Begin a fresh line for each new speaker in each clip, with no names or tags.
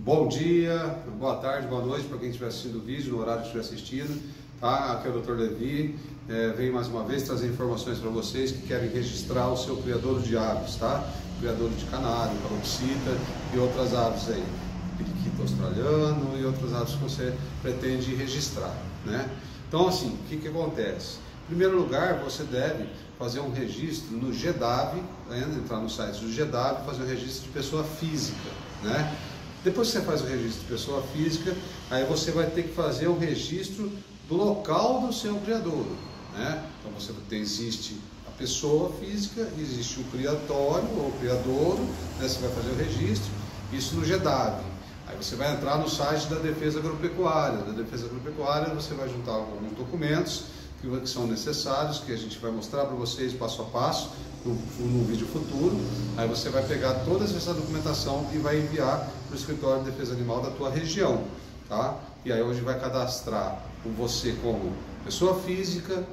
Bom dia, boa tarde, boa noite para quem estiver assistindo o vídeo, no horário que estiver assistindo. Tá? Aqui é o Dr. Levi, é, venho mais uma vez trazer informações para vocês que querem registrar o seu criador de aves, tá? Criador de canário, calopsita e outras aves aí, periquito australiano e outras aves que você pretende registrar, né? Então assim, o que, que acontece? Em primeiro lugar, você deve fazer um registro no GEDAV, né? entrar no site do GEDAV, fazer um registro de pessoa física, né? Depois que você faz o registro de pessoa física, aí você vai ter que fazer o registro do local do seu criador. Né? Então você tem, existe a pessoa física, existe o criatório ou criadouro, né? você vai fazer o registro, isso no GEDAV. Aí você vai entrar no site da Defesa Agropecuária. Da Defesa Agropecuária você vai juntar alguns documentos que são necessários, que a gente vai mostrar para vocês passo a passo no, no, vídeo futuro. Aí você vai pegar toda essa documentação e vai enviar para o escritório de defesa animal da tua região, tá? E aí hoje vai cadastrar você como pessoa física,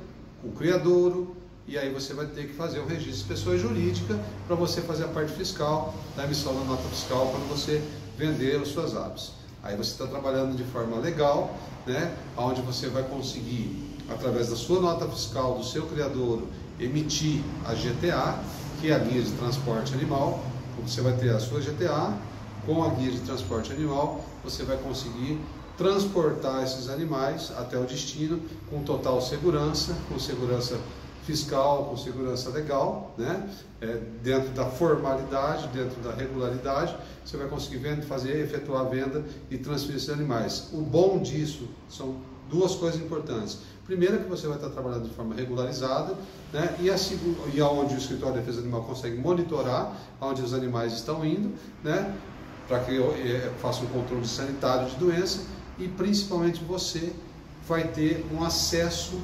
o criadouro, e aí você vai ter que fazer o registro de pessoa jurídica para você fazer a parte fiscal da emissão da nota fiscal quando você vender as suas aves. Aí você está trabalhando de forma legal, né? Onde você vai conseguir através da sua nota fiscal, do seu criador, emitir a GTA, que é a guia de transporte animal. Você vai ter a sua GTA, com a guia de transporte animal, você vai conseguir transportar esses animais até o destino com total segurança, com segurança fiscal, com segurança legal, né? É, dentro da formalidade, dentro da regularidade, você vai conseguir vender, fazer, efetuar a venda e transferir esses animais. O bom disso são duas coisas importantes. Primeiro que você vai estar trabalhando de forma regularizada, né? e, a, e aonde o escritório de defesa animal consegue monitorar aonde os animais estão indo, né? para que eu, eu faça um controle sanitário de doença, e principalmente você vai ter um acesso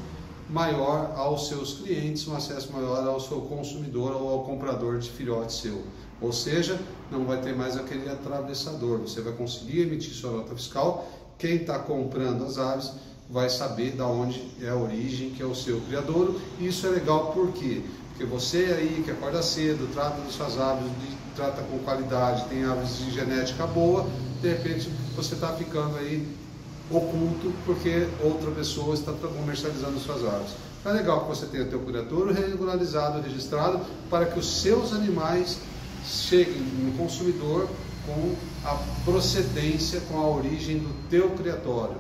maior aos seus clientes, um acesso maior ao seu consumidor ou ao comprador de filhote seu. Ou seja, não vai ter mais aquele atravessador. Você vai conseguir emitir sua nota fiscal. Quem está comprando as aves vai saber da onde é a origem, que é o seu criador. E isso é legal por quê? Porque você aí que acorda cedo, trata das suas aves, trata com qualidade, tem aves de genética boa, de repente você está ficando aí oculto porque outra pessoa está comercializando suas aves. É legal que você tenha teu criador regularizado, registrado, para que os seus animais cheguem no consumidor com a procedência, com a origem do teu criatório.